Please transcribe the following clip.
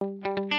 Música